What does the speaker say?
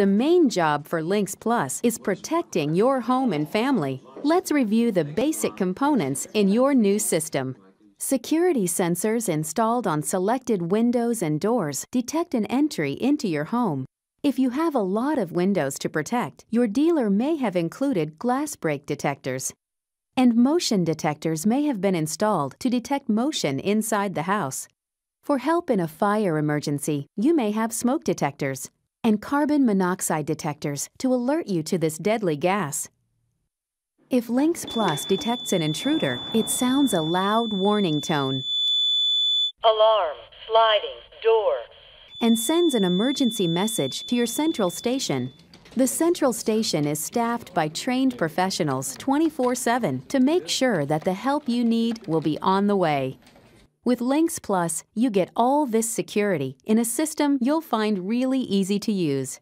The main job for Lynx Plus is protecting your home and family. Let's review the basic components in your new system. Security sensors installed on selected windows and doors detect an entry into your home. If you have a lot of windows to protect, your dealer may have included glass break detectors. And motion detectors may have been installed to detect motion inside the house. For help in a fire emergency, you may have smoke detectors and carbon monoxide detectors to alert you to this deadly gas. If Lynx Plus detects an intruder, it sounds a loud warning tone. Alarm, sliding, door. And sends an emergency message to your central station. The central station is staffed by trained professionals 24 7 to make sure that the help you need will be on the way. With Lynx Plus, you get all this security in a system you'll find really easy to use.